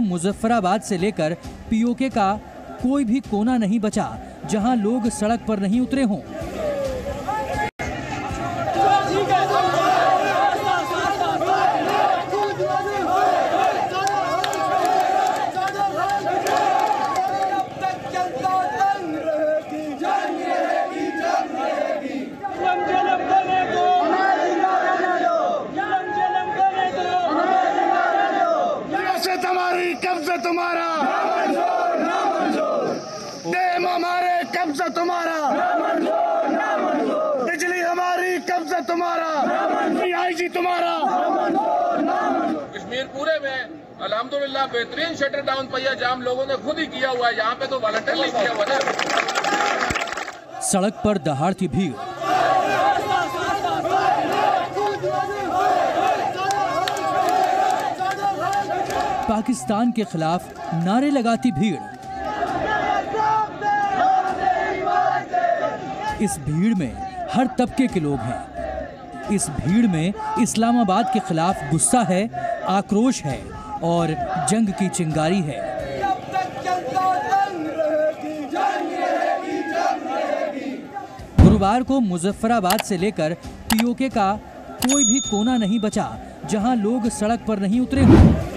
मुजफ्फराबाद से लेकर पीओके का कोई भी कोना नहीं बचा, जहाँ लोग सड़क पर नहीं उतरे हों। रियासत हमारी कब्जा तुम्हारा। डेम हमारे कब्जा तुम्हारा। बिजली हमारी कब्जा तुम्हारा। जी तुम्हारा। कश्मीर पूरे में अल्हम्दुलिल्लाह बेहतरीन शटर डाउन पहिया जाम लोगों ने खुद ही किया हुआ है। यहाँ पे तो वॉलंटरली किया हुआ है सड़क पर दहाड़ती भीड़। पाकिस्तान के खिलाफ नारे लगाती भीड़। इस भीड़ में हर तबके के लोग हैं। इस भीड़ में इस्लामाबाद के खिलाफ गुस्सा है, आक्रोश है और जंग की चिंगारी है। गुरुवार को मुजफ्फराबाद से लेकर पीओके का कोई भी कोना नहीं बचा, जहाँ लोग सड़क पर नहीं उतरे हों।